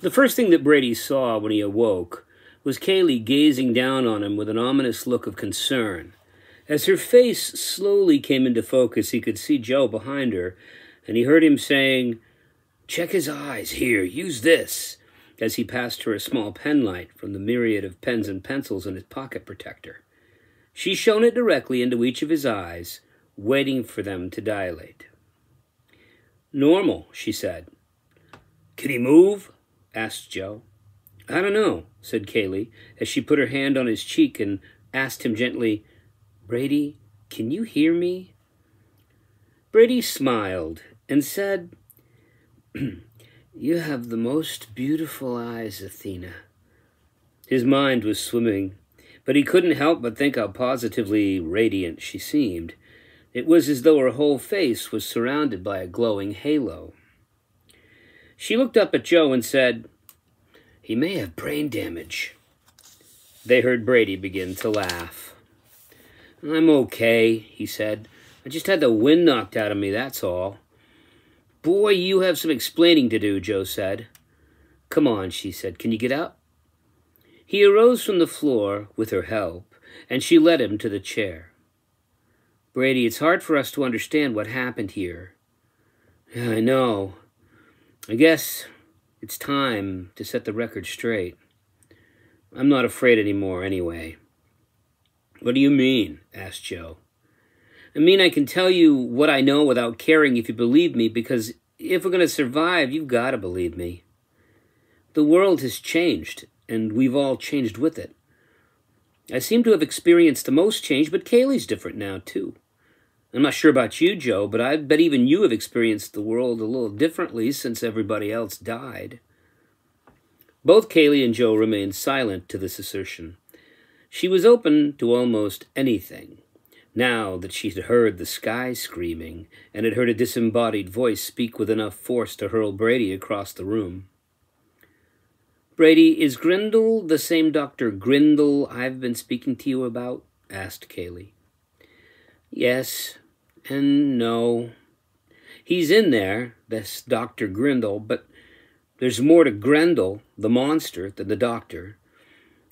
The first thing that Brady saw when he awoke was Kaileigh gazing down on him with an ominous look of concern. As her face slowly came into focus, he could see Joe behind her, and he heard him saying, Check his eyes. Here, use this, as he passed her a small penlight from the myriad of pens and pencils in his pocket protector. She shone it directly into each of his eyes, waiting for them to dilate. Normal, she said. Can he move? Asked Joe. I don't know, said Kaileigh, as she put her hand on his cheek and asked him gently, Brady, can you hear me? Brady smiled and said, You have the most beautiful eyes, Athena. His mind was swimming, but he couldn't help but think how positively radiant she seemed. It was as though her whole face was surrounded by a glowing halo. She looked up at Joe and said, He may have brain damage. They heard Brady begin to laugh. I'm okay, he said. I just had the wind knocked out of me, that's all. Boy, you have some explaining to do, Joe said. Come on, she said. Can you get up? He arose from the floor with her help, and she led him to the chair. Brady, it's hard for us to understand what happened here. I know. I guess it's time to set the record straight. I'm not afraid anymore, anyway. What do you mean? asked Joe. I mean, I can tell you what I know without caring if you believe me, because if we're going to survive, you've got to believe me. The world has changed, and we've all changed with it. I seem to have experienced the most change, but Kaileigh's different now, too. I'm not sure about you, Joe, but I bet even you have experienced the world a little differently since everybody else died. Both Kaileigh and Joe remained silent to this assertion. She was open to almost anything now that she had heard the sky screaming and had heard a disembodied voice speak with enough force to hurl Brady across the room. Brady, is Grindle the same Dr. Grindle I've been speaking to you about? asked Kaileigh. Yes and no. He's in there, this Dr. Grindle, but there's more to Grendel, the monster, than the doctor.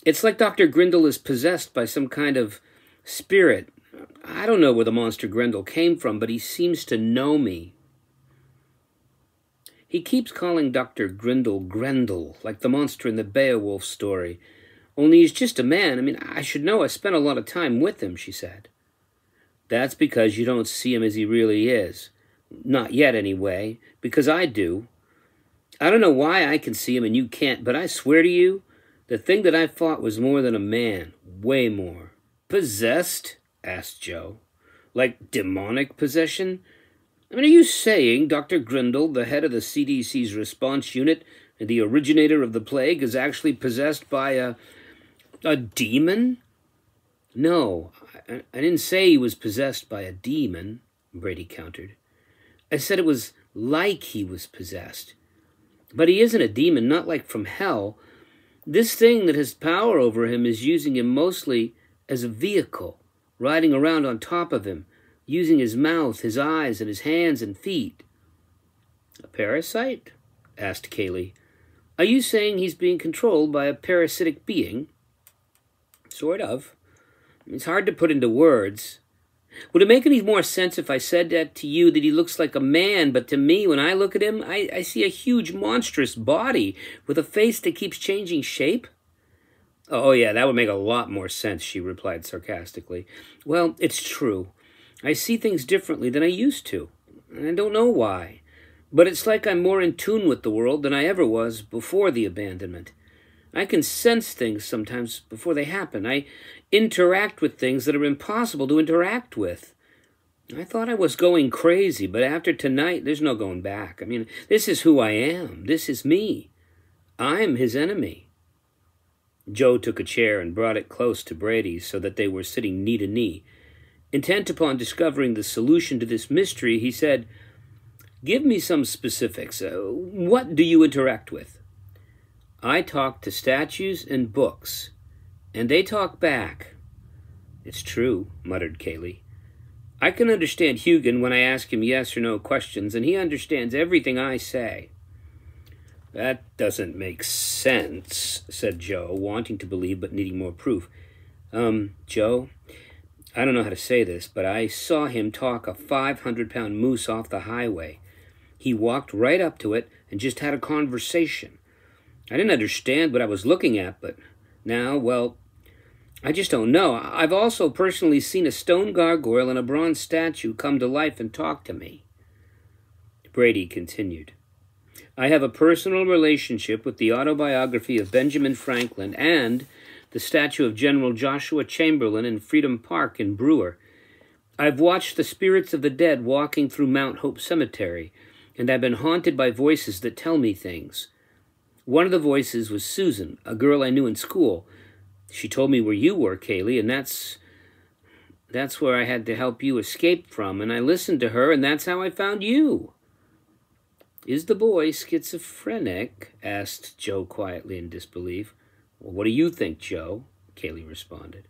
It's like Dr. Grindle is possessed by some kind of spirit I don't know where the monster Grendel came from, but he seems to know me. He keeps calling Dr. Grindle Grendel, like the monster in the Beowulf story. Only he's just a man. I mean, I should know. I spent a lot of time with him, she said. That's because you don't see him as he really is. Not yet, anyway, because I do. I don't know why I can see him and you can't, but I swear to you, the thing that I fought was more than a man. Way more. Possessed? asked Joe. Like demonic possession? I mean, are you saying Dr. Grindle, the head of the CDC's response unit and the originator of the plague, is actually possessed by a. a demon? No, I, I didn't say he was possessed by a demon, Brady countered. I said it was like he was possessed. But he isn't a demon, not like from hell. This thing that has power over him is using him mostly as a vehicle riding around on top of him, using his mouth, his eyes, and his hands and feet. A parasite? asked Kaileigh. Are you saying he's being controlled by a parasitic being? Sort of. It's hard to put into words. Would it make any more sense if I said that to you that he looks like a man, but to me, when I look at him, I, I see a huge monstrous body with a face that keeps changing shape? Oh, yeah, that would make a lot more sense, she replied sarcastically. Well, it's true. I see things differently than I used to. and I don't know why. But it's like I'm more in tune with the world than I ever was before the abandonment. I can sense things sometimes before they happen. I interact with things that are impossible to interact with. I thought I was going crazy, but after tonight, there's no going back. I mean, this is who I am. This is me. I'm his enemy. Joe took a chair and brought it close to Brady's so that they were sitting knee to knee. Intent upon discovering the solution to this mystery, he said, Give me some specifics. Uh, what do you interact with? I talk to statues and books, and they talk back. It's true, muttered Kaileigh. I can understand Hugin when I ask him yes or no questions, and he understands everything I say. That doesn't make sense, said Joe, wanting to believe but needing more proof. Um, Joe, I don't know how to say this, but I saw him talk a 500 pound moose off the highway. He walked right up to it and just had a conversation. I didn't understand what I was looking at, but now, well, I just don't know. I've also personally seen a stone gargoyle and a bronze statue come to life and talk to me. Brady continued. I have a personal relationship with the autobiography of Benjamin Franklin and the statue of General Joshua Chamberlain in Freedom Park in Brewer. I've watched the spirits of the dead walking through Mount Hope Cemetery, and I've been haunted by voices that tell me things. One of the voices was Susan, a girl I knew in school. She told me where you were, Kaileigh, and that's that's where I had to help you escape from, and I listened to her, and that's how I found you. Is the boy schizophrenic? asked Joe quietly in disbelief. Well, what do you think, Joe? Kaileigh responded.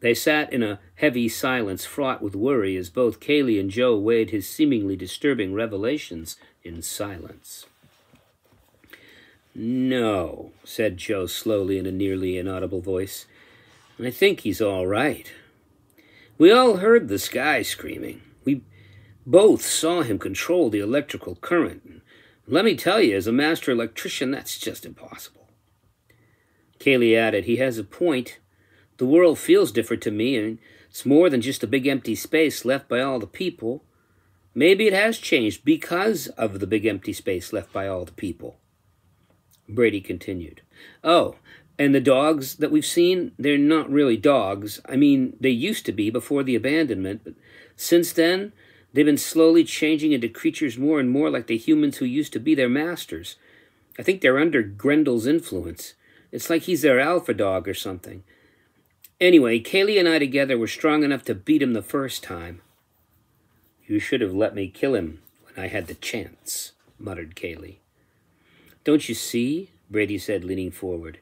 They sat in a heavy silence fraught with worry as both Kaileigh and Joe weighed his seemingly disturbing revelations in silence. No, said Joe slowly in a nearly inaudible voice. I think he's all right. We all heard the sky screaming. We both saw him control the electrical current. Let me tell you, as a master electrician, that's just impossible. Kaileigh added, He has a point. The world feels different to me, and it's more than just a big empty space left by all the people. Maybe it has changed because of the big empty space left by all the people. Brady continued. Oh, and the dogs that we've seen, they're not really dogs. I mean, they used to be before the abandonment, but since then, They've been slowly changing into creatures more and more like the humans who used to be their masters. I think they're under Grendel's influence. It's like he's their alpha dog or something. Anyway, Kaileigh and I together were strong enough to beat him the first time. You should have let me kill him when I had the chance, muttered Kaileigh. Don't you see? Brady said, leaning forward.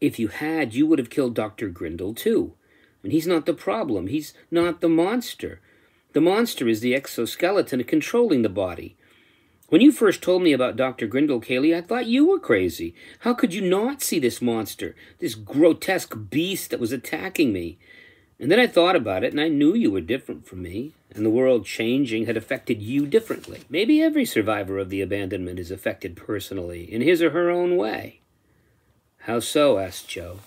If you had, you would have killed Dr. Grindle, too. And he's not the problem. He's not the monster. The monster is the exoskeleton controlling the body. When you first told me about Dr. Grindle, Kaileigh, I thought you were crazy. How could you not see this monster, this grotesque beast that was attacking me? And then I thought about it, and I knew you were different from me, and the world changing had affected you differently. Maybe every survivor of the abandonment is affected personally, in his or her own way. How so? asked Joe.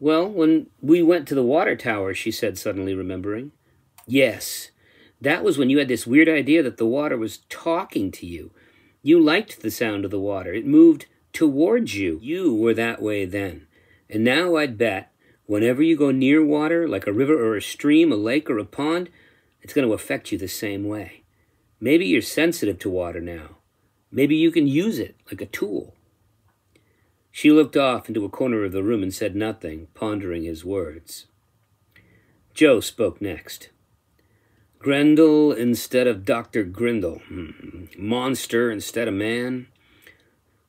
Well, when we went to the water tower, she said, suddenly remembering. Yes, that was when you had this weird idea that the water was talking to you. You liked the sound of the water. It moved towards you. You were that way then. And now I'd bet whenever you go near water, like a river or a stream, a lake or a pond, it's going to affect you the same way. Maybe you're sensitive to water now. Maybe you can use it like a tool. She looked off into a corner of the room and said nothing, pondering his words. Joe spoke next. Grendel instead of Dr. Grindle. Hmm. Monster instead of man.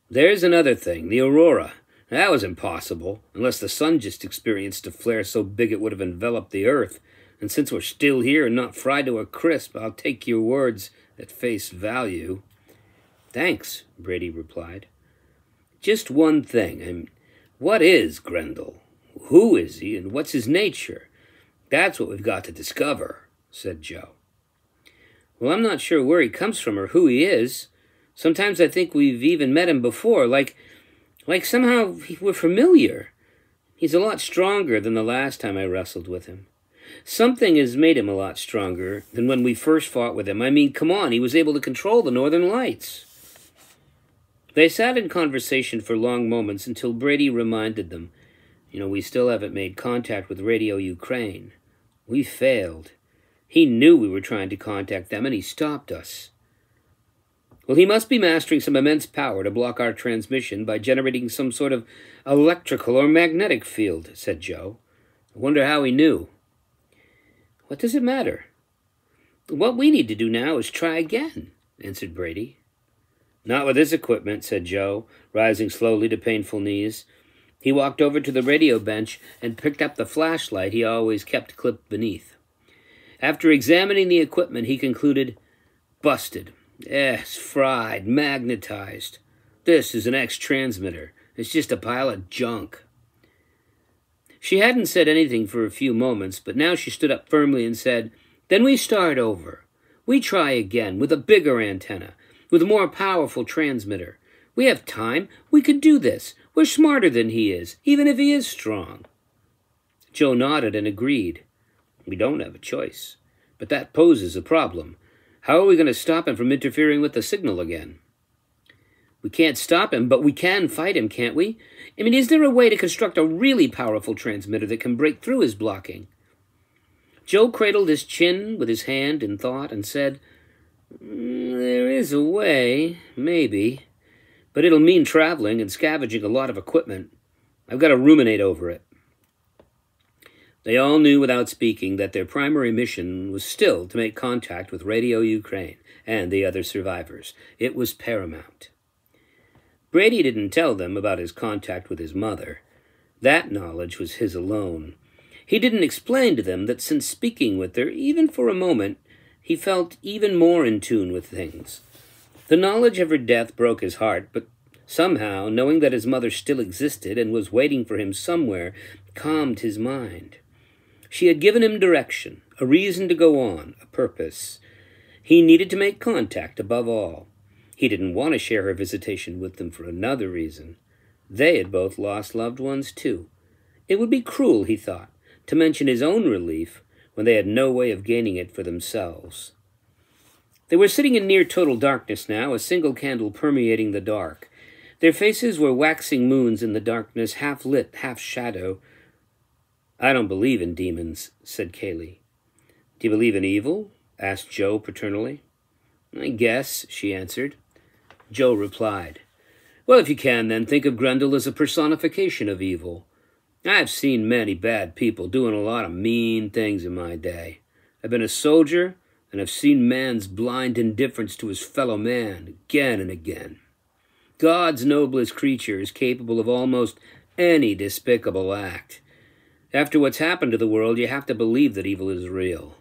There's another thing, the aurora. That was impossible, unless the sun just experienced a flare so big it would have enveloped the earth. And since we're still here and not fried to a crisp, I'll take your words at face value. Thanks, Brady replied. Just one thing. I what is Grendel? Who is he, and what's his nature? That's what we've got to discover said Joe. Well, I'm not sure where he comes from or who he is. Sometimes I think we've even met him before, like, like somehow we're familiar. He's a lot stronger than the last time I wrestled with him. Something has made him a lot stronger than when we first fought with him. I mean, come on, he was able to control the Northern Lights. They sat in conversation for long moments until Brady reminded them, you know, we still haven't made contact with Radio Ukraine. We failed. He knew we were trying to contact them, and he stopped us. Well, he must be mastering some immense power to block our transmission by generating some sort of electrical or magnetic field, said Joe. I wonder how he knew. What does it matter? What we need to do now is try again, answered Brady. Not with this equipment, said Joe, rising slowly to painful knees. He walked over to the radio bench and picked up the flashlight he always kept clipped beneath. After examining the equipment, he concluded, busted. Yes, fried, magnetized. This is an X transmitter. It's just a pile of junk. She hadn't said anything for a few moments, but now she stood up firmly and said, Then we start over. We try again with a bigger antenna, with a more powerful transmitter. We have time. We could do this. We're smarter than he is, even if he is strong. Joe nodded and agreed. We don't have a choice. But that poses a problem. How are we going to stop him from interfering with the signal again? We can't stop him, but we can fight him, can't we? I mean, is there a way to construct a really powerful transmitter that can break through his blocking? Joe cradled his chin with his hand in thought and said, mm, There is a way, maybe, but it'll mean traveling and scavenging a lot of equipment. I've got to ruminate over it. They all knew without speaking that their primary mission was still to make contact with Radio Ukraine and the other survivors. It was paramount. Brady didn't tell them about his contact with his mother. That knowledge was his alone. He didn't explain to them that since speaking with her, even for a moment, he felt even more in tune with things. The knowledge of her death broke his heart, but somehow, knowing that his mother still existed and was waiting for him somewhere, calmed his mind. She had given him direction, a reason to go on, a purpose. He needed to make contact above all. He didn't want to share her visitation with them for another reason. They had both lost loved ones, too. It would be cruel, he thought, to mention his own relief when they had no way of gaining it for themselves. They were sitting in near total darkness now, a single candle permeating the dark. Their faces were waxing moons in the darkness, half lit, half shadow, I don't believe in demons, said Kaileigh. Do you believe in evil? asked Joe paternally. I guess, she answered. Joe replied, Well, if you can, then think of Grendel as a personification of evil. I've seen many bad people doing a lot of mean things in my day. I've been a soldier, and I've seen man's blind indifference to his fellow man again and again. God's noblest creature is capable of almost any despicable act. After what's happened to the world, you have to believe that evil is real.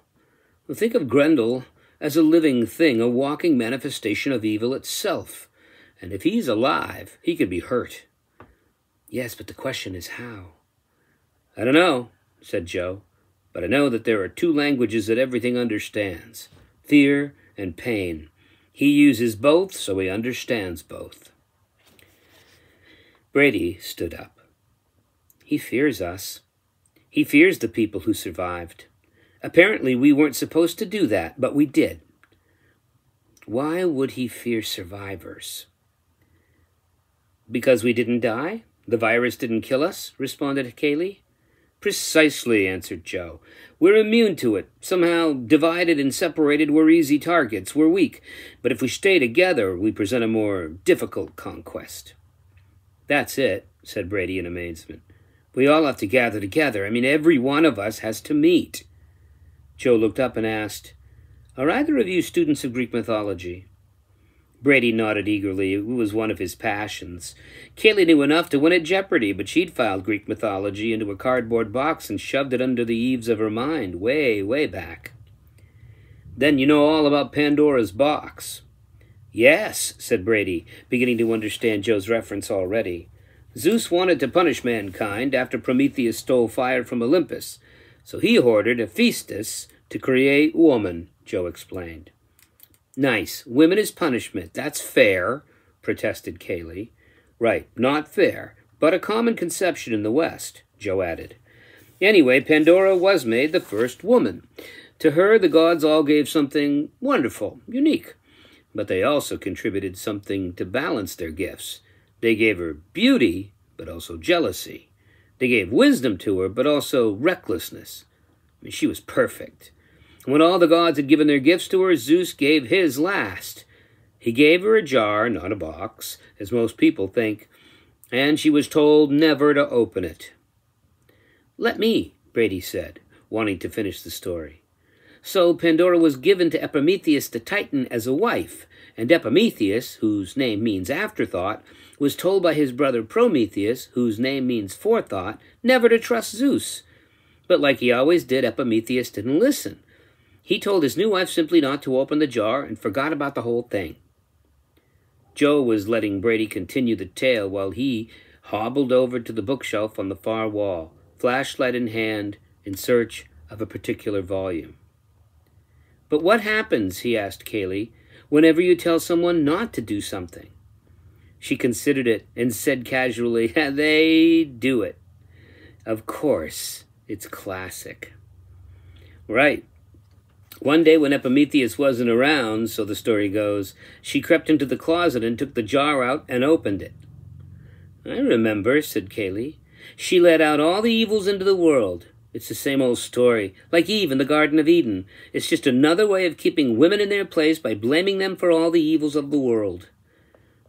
Think of Grendel as a living thing, a walking manifestation of evil itself. And if he's alive, he could be hurt. Yes, but the question is how? I don't know, said Joe, but I know that there are two languages that everything understands fear and pain. He uses both, so he understands both. Brady stood up. He fears us. He fears the people who survived. Apparently, we weren't supposed to do that, but we did. Why would he fear survivors? Because we didn't die? The virus didn't kill us? responded Kaileigh. Precisely, answered Joe. We're immune to it. Somehow, divided and separated, we're easy targets. We're weak. But if we stay together, we present a more difficult conquest. That's it, said Brady in amazement. We all have to gather together. I mean, every one of us has to meet. Joe looked up and asked, Are either of you students of Greek mythology? Brady nodded eagerly. It was one of his passions. Kaileigh knew enough to win at Jeopardy, but she'd filed Greek mythology into a cardboard box and shoved it under the eaves of her mind, way, way back. Then you know all about Pandora's box. Yes, said Brady, beginning to understand Joe's reference already. Zeus wanted to punish mankind after Prometheus stole fire from Olympus, so he ordered Hephaestus to create woman, Joe explained. Nice. Women is punishment. That's fair, protested Kaileigh. Right, not fair, but a common conception in the West, Joe added. Anyway, Pandora was made the first woman. To her, the gods all gave something wonderful, unique, but they also contributed something to balance their gifts. They gave her beauty, but also jealousy. They gave wisdom to her, but also recklessness. I mean, she was perfect. When all the gods had given their gifts to her, Zeus gave his last. He gave her a jar, not a box, as most people think, and she was told never to open it. Let me, Brady said, wanting to finish the story. So Pandora was given to Epimetheus the Titan as a wife, and Epimetheus, whose name means afterthought, was told by his brother Prometheus, whose name means forethought, never to trust Zeus. But like he always did, Epimetheus didn't listen. He told his new wife simply not to open the jar and forgot about the whole thing. Joe was letting Brady continue the tale while he hobbled over to the bookshelf on the far wall, flashlight in hand, in search of a particular volume. But what happens, he asked Kaileigh, whenever you tell someone not to do something? She considered it and said casually, They do it. Of course, it's classic. Right. One day when Epimetheus wasn't around, so the story goes, she crept into the closet and took the jar out and opened it. I remember, said Kaileigh. She let out all the evils into the world. It's the same old story, like Eve in the Garden of Eden. It's just another way of keeping women in their place by blaming them for all the evils of the world.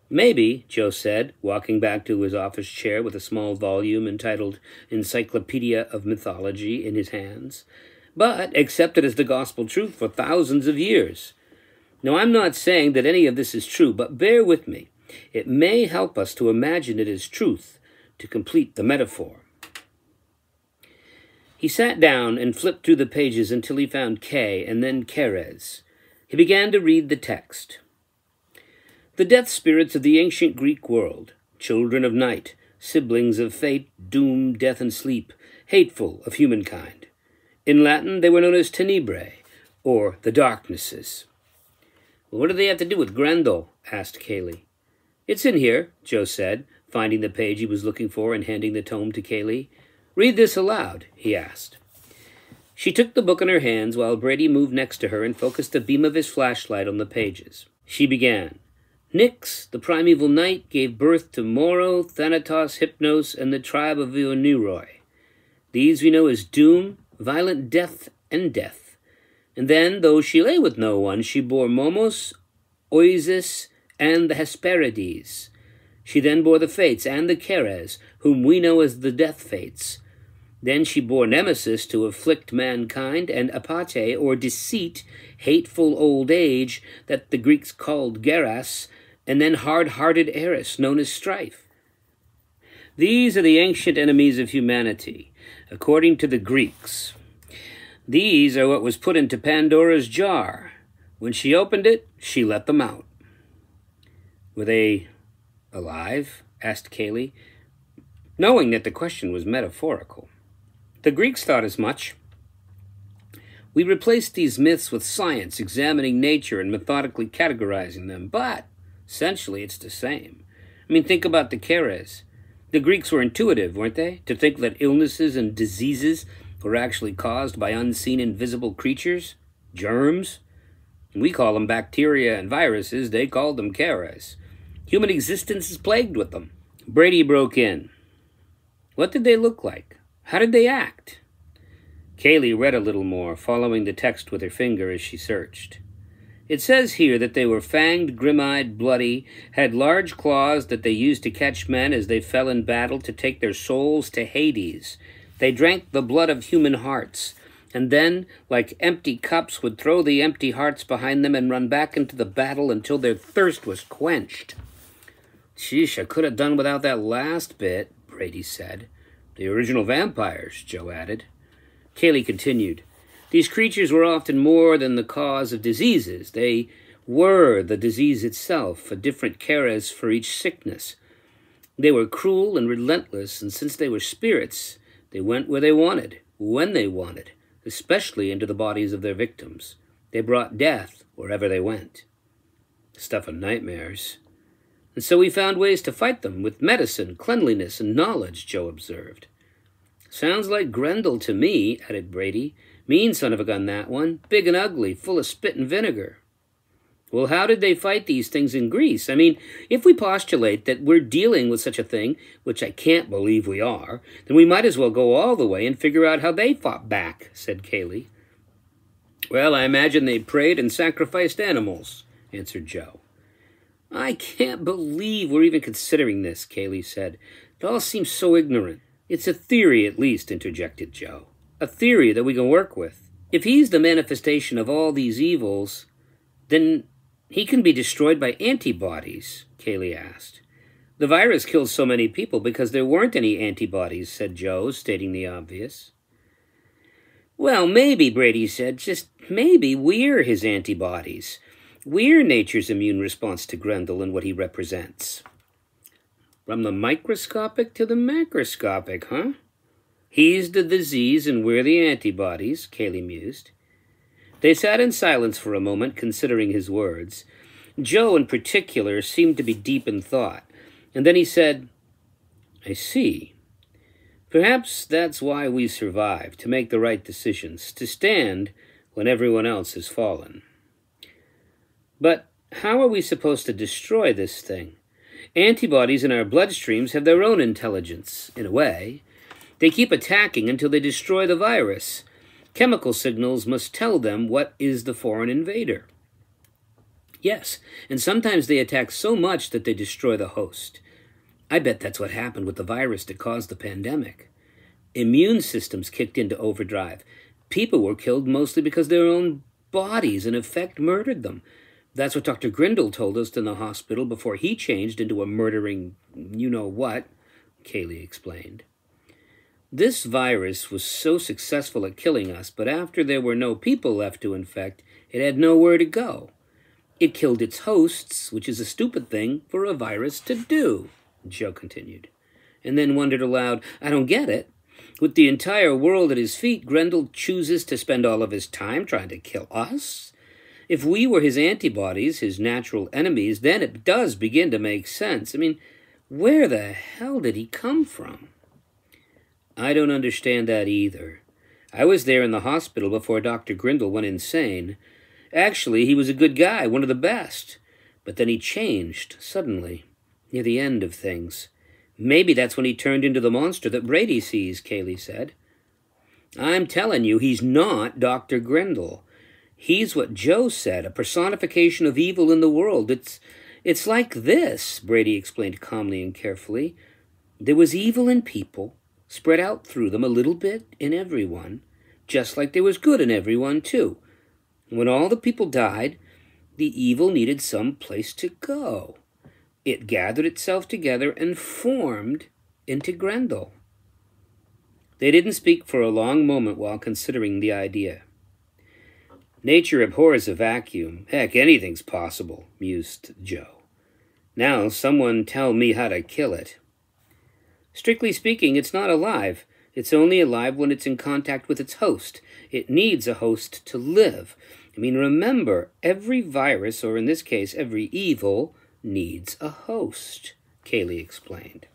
Maybe, Joe said, walking back to his office chair with a small volume entitled Encyclopedia of Mythology in his hands, but accepted as the gospel truth for thousands of years. Now, I'm not saying that any of this is true, but bear with me. It may help us to imagine it as truth to complete the metaphor. He sat down and flipped through the pages until he found K and then Keres. He began to read the text. The death spirits of the ancient Greek world, children of night, siblings of fate, doom, death, and sleep, hateful of humankind. In Latin, they were known as tenebrae, or the darknesses. what do they have to do with Grendel? asked Kaileigh. It's in here, Joe said, finding the page he was looking for and handing the tome to Kaileigh. Read this aloud, he asked. She took the book in her hands while Brady moved next to her and focused the beam of his flashlight on the pages. She began. Nyx, the primeval night, gave birth to Moro, Thanatos, Hypnos, and the tribe of Oneiroi. These we know as doom, violent death, and death. And then, though she lay with no one, she bore Momos, Oizys, and the Hesperides. She then bore the Fates and the Keres, whom we know as the Death Fates. Then she bore Nemesis to afflict mankind, and Apate, or deceit, hateful old age, that the Greeks called Geras, and then hard-hearted Eris, known as strife. These are the ancient enemies of humanity, according to the Greeks. These are what was put into Pandora's jar. When she opened it, she let them out. Were they alive? asked Kaileigh, knowing that the question was metaphorical. The Greeks thought as much. We replaced these myths with science, examining nature and methodically categorizing them, but Essentially, it's the same. I mean, think about the Keres. The Greeks were intuitive, weren't they? To think that illnesses and diseases were actually caused by unseen invisible creatures, germs. We call them bacteria and viruses, they called them Keres. Human existence is plagued with them. Brady broke in. What did they look like? How did they act? Kaileigh read a little more, following the text with her finger as she searched. It says here that they were fanged, grim-eyed, bloody, had large claws that they used to catch men as they fell in battle to take their souls to Hades. They drank the blood of human hearts, and then, like empty cups, would throw the empty hearts behind them and run back into the battle until their thirst was quenched. Sheesh, I could have done without that last bit, Brady said. The original vampires, Joe added. Kaileigh continued. These creatures were often more than the cause of diseases. They were the disease itself, a different Keres for each sickness. They were cruel and relentless, and since they were spirits, they went where they wanted, when they wanted, especially into the bodies of their victims. They brought death wherever they went. Stuff of nightmares. And so we found ways to fight them with medicine, cleanliness, and knowledge, Joe observed. Sounds like Grendel to me, added Brady. Mean son of a gun, that one. Big and ugly, full of spit and vinegar. Well, how did they fight these things in Greece? I mean, if we postulate that we're dealing with such a thing, which I can't believe we are, then we might as well go all the way and figure out how they fought back, said Kaileigh. Well, I imagine they prayed and sacrificed animals, answered Joe. I can't believe we're even considering this, Kaileigh said. It all seems so ignorant. It's a theory, at least, interjected Joe a theory that we can work with. If he's the manifestation of all these evils, then he can be destroyed by antibodies, Kaileigh asked. The virus killed so many people because there weren't any antibodies, said Joe, stating the obvious. Well, maybe, Brady said, just maybe we're his antibodies. We're nature's immune response to Grendel and what he represents. From the microscopic to the macroscopic, huh? He's the disease and we're the antibodies, Kaileigh mused. They sat in silence for a moment, considering his words. Joe, in particular, seemed to be deep in thought, and then he said, I see. Perhaps that's why we survive, to make the right decisions, to stand when everyone else has fallen. But how are we supposed to destroy this thing? Antibodies in our bloodstreams have their own intelligence, in a way. They keep attacking until they destroy the virus. Chemical signals must tell them what is the foreign invader. Yes, and sometimes they attack so much that they destroy the host. I bet that's what happened with the virus that caused the pandemic. Immune systems kicked into overdrive. People were killed mostly because their own bodies, in effect, murdered them. That's what Dr. Grindle told us in the hospital before he changed into a murdering you know what, Kaileigh explained. This virus was so successful at killing us, but after there were no people left to infect, it had nowhere to go. It killed its hosts, which is a stupid thing for a virus to do, Joe continued, and then wondered aloud, I don't get it. With the entire world at his feet, Grendel chooses to spend all of his time trying to kill us? If we were his antibodies, his natural enemies, then it does begin to make sense. I mean, where the hell did he come from? I don't understand that either. I was there in the hospital before Dr. Grindle went insane, Actually, he was a good guy, one of the best. But then he changed, suddenly, near the end of things. Maybe that's when he turned into the monster that Brady sees, Kaileigh said. I'm telling you, he's not Dr. Grindle. He's what Joe said, a personification of evil in the world. It's, it's like this, Brady explained calmly and carefully. There was evil in people, spread out through them a little bit in everyone, just like there was good in everyone, too. When all the people died, the evil needed some place to go. It gathered itself together and formed into Grendel. They didn't speak for a long moment while considering the idea. Nature abhors a vacuum. Heck, anything's possible, mused Joe. Now, someone tell me how to kill it. Strictly speaking, it's not alive. It's only alive when it's in contact with its host. It needs a host to live. I mean, remember, every virus, or in this case, every evil, needs a host, Kaileigh explained.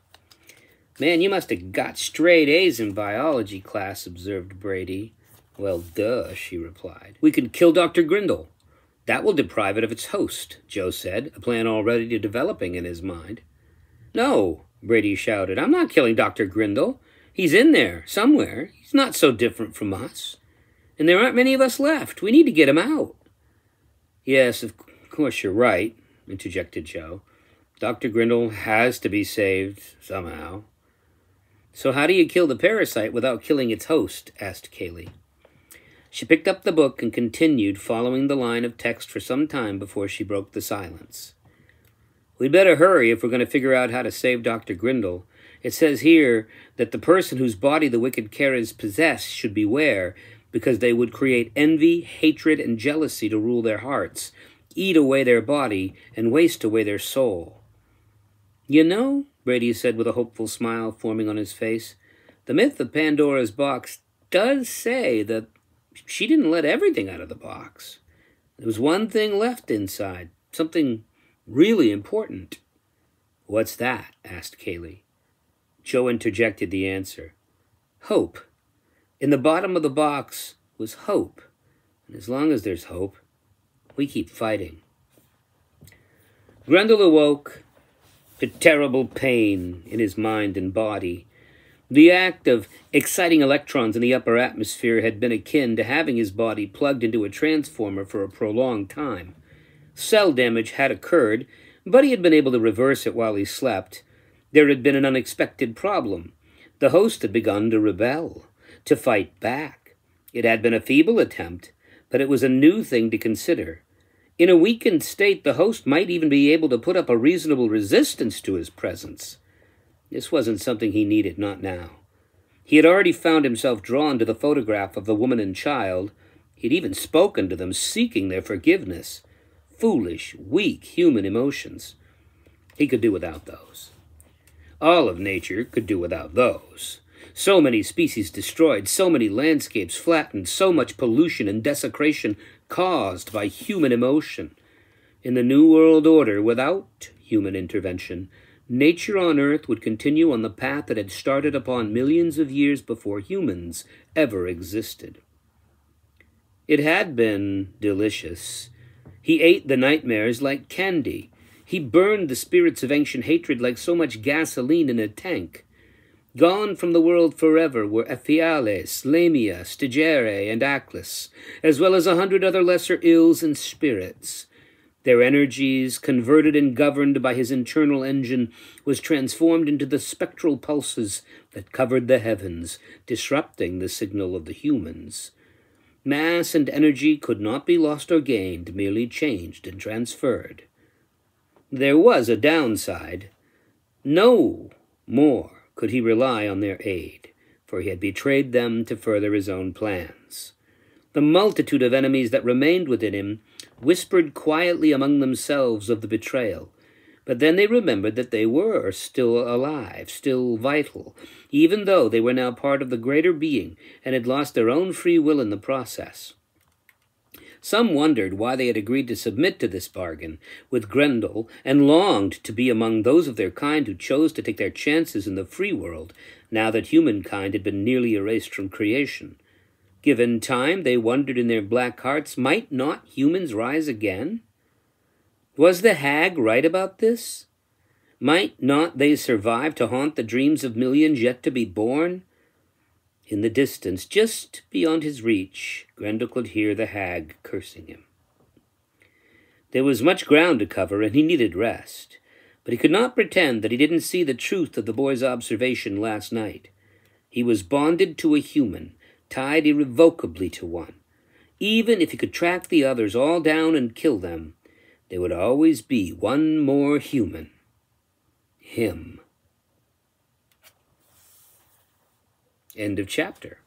Man, you must have got straight A's in biology class, observed Brady. Well, duh, she replied. We can kill Dr. Grindle. That will deprive it of its host, Joe said, a plan already developing in his mind. No, Brady shouted. I'm not killing Dr. Grindle. He's in there, somewhere. He's not so different from us. And there aren't many of us left. We need to get him out. Yes, of course you're right, interjected Joe. Dr. Grindle has to be saved somehow. So how do you kill the parasite without killing its host? asked Kaileigh. She picked up the book and continued following the line of text for some time before she broke the silence. We'd better hurry if we're going to figure out how to save Dr. Grindle. It says here that the person whose body the wicked Keres possess should beware because they would create envy, hatred, and jealousy to rule their hearts, eat away their body, and waste away their soul. You know, Brady said with a hopeful smile forming on his face, the myth of Pandora's box does say that she didn't let everything out of the box. There was one thing left inside, something really important. What's that? asked Kaileigh. Joe interjected the answer. Hope. In the bottom of the box was hope. And as long as there's hope, we keep fighting. Grendel awoke to terrible pain in his mind and body. The act of exciting electrons in the upper atmosphere had been akin to having his body plugged into a transformer for a prolonged time. Cell damage had occurred, but he had been able to reverse it while he slept. There had been an unexpected problem. The host had begun to rebel to fight back. It had been a feeble attempt, but it was a new thing to consider. In a weakened state, the host might even be able to put up a reasonable resistance to his presence. This wasn't something he needed, not now. He had already found himself drawn to the photograph of the woman and child. He had even spoken to them, seeking their forgiveness. Foolish, weak human emotions. He could do without those. All of nature could do without those. So many species destroyed, so many landscapes flattened, so much pollution and desecration caused by human emotion. In the New World Order, without human intervention, nature on Earth would continue on the path that had started upon millions of years before humans ever existed. It had been delicious. He ate the nightmares like candy. He burned the spirits of ancient hatred like so much gasoline in a tank. Gone from the world forever were Ephialtes, Lamia, Stigere, and Achlys, as well as a hundred other lesser ills and spirits. Their energies, converted and governed by his internal engine, was transformed into the spectral pulses that covered the heavens, disrupting the signal of the humans. Mass and energy could not be lost or gained, merely changed and transferred. There was a downside. No more could he rely on their aid, for he had betrayed them to further his own plans. The multitude of enemies that remained within him whispered quietly among themselves of the betrayal, but then they remembered that they were still alive, still vital, even though they were now part of the greater being and had lost their own free will in the process. Some wondered why they had agreed to submit to this bargain with Grendel, and longed to be among those of their kind who chose to take their chances in the free world, now that humankind had been nearly erased from creation. Given time, they wondered in their black hearts, might not humans rise again? Was the hag right about this? Might not they survive to haunt the dreams of millions yet to be born? In the distance, just beyond his reach, Grendel could hear the hag cursing him. There was much ground to cover, and he needed rest, but he could not pretend that he didn't see the truth of the boy's observation last night. He was bonded to a human, tied irrevocably to one. Even if he could track the others all down and kill them, there would always be one more human. Him. End of chapter.